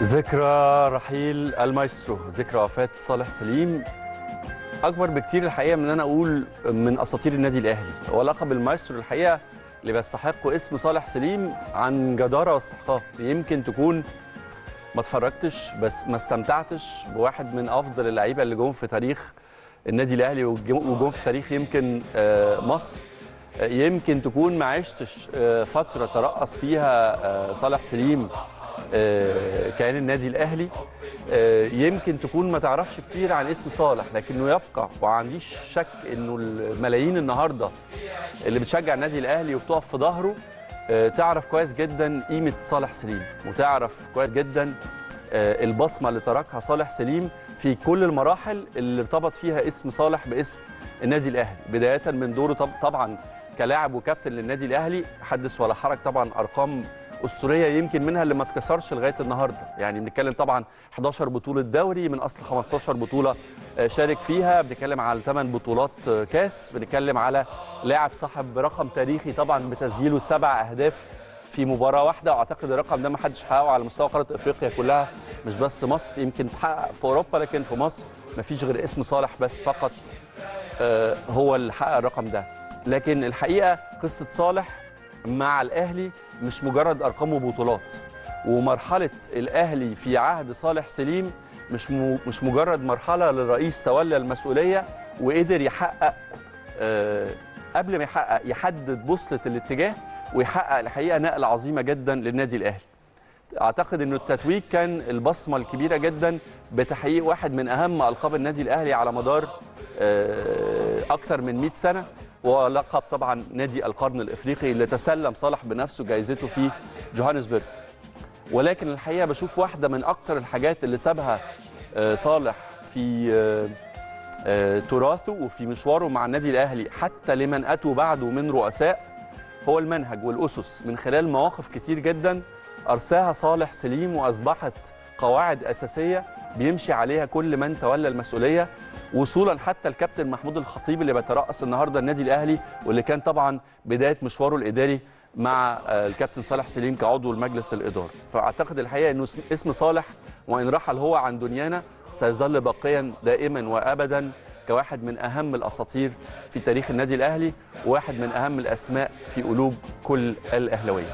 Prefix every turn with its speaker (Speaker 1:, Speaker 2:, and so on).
Speaker 1: ذكرى رحيل المايسترو ذكرى وفاة صالح سليم. أكبر بكتير الحقيقة من أن أنا أقول من أساطير النادي الأهلي. ولقب المايسترو الحقيقة اللي بيستحق اسم صالح سليم عن جدارة واستحقاق يمكن تكون ما اتفرجتش بس ما استمتعتش بواحد من أفضل اللعيبة اللي جم في تاريخ النادي الأهلي وجم في تاريخ يمكن آه، مصر. يمكن تكون ما عشتش آه، فترة ترأس فيها آه، صالح سليم. كيان النادي الأهلي. آه، يمكن تكون ما تعرفش كتير عن اسم صالح لكنه يبقى وعنديش شك إنه الملايين النهارده اللي بتشجع النادي الأهلي وبتقف في ظهره آه، تعرف كويس جدا قيمة صالح سليم وتعرف كويس جدا آه، البصمة اللي تركها صالح سليم في كل المراحل اللي ارتبط فيها اسم صالح باسم النادي الأهلي. بداية من دوره طب طبعا كلاعب وكابتن للنادي الأهلي حدث ولا حرج طبعا أرقام اسطوريه يمكن منها اللي ما اتكسرش لغاية النهارده. يعني بنتكلم طبعا 11 بطولة دوري من أصل 15 بطولة آه، شارك فيها. بنتكلم على 8 بطولات آه، كاس. بنتكلم على لاعب صاحب رقم تاريخي طبعا بتسجيله سبع أهداف في مباراة واحدة. واعتقد الرقم ده ما حدش حققه على مستوى قارة إفريقيا كلها مش بس مصر. يمكن اتحقق في أوروبا لكن في مصر ما فيش غير اسم صالح بس فقط آه، هو اللي حقق الرقم ده. لكن الحقيقة قصة صالح مع الأهلي مش مجرد أرقام وبطولات ومرحلة الأهلي في عهد صالح سليم مش. مش مجرد مرحلة للرئيس تولى المسؤولية وقدر يحقق آه، قبل ما يحقق يحدد بوصلة الاتجاه ويحقق الحقيقة نقلة عظيمة جدا للنادي الأهلي أعتقد إنه التتويج كان البصمة الكبيرة جدا بتحقيق واحد من أهم ألقاب النادي الأهلي على مدار آه، أكتر من 100 سنة ولقب طبعا نادي القرن الإفريقي اللي تسلم صالح بنفسه جائزته في جوهانسبرج ولكن الحقيقة بشوف واحدة من أكتر الحاجات اللي سابها آه، صالح في آه، آه، تراثه وفي مشواره مع النادي الأهلي حتى لمن أتوا بعده من رؤساء هو المنهج والأسس. من خلال مواقف كتير جدا أرساها صالح سليم وأصبحت قواعد أساسية بيمشي عليها كل من تولى المسؤولية وصولا حتى الكابتن محمود الخطيب اللي بيترأس النهارده النادي الأهلي واللي كان طبعا بداية مشواره الإداري مع الكابتن صالح سليم كعضو المجلس الإداري. فأعتقد الحقيقة إنه اسم- اسم صالح وإن رحل هو عن دنيانا سيظل باقيا دائما وابدا كواحد من أهم الأساطير في تاريخ النادي الأهلي وواحد من أهم الأسماء في قلوب كل الأهلاوية.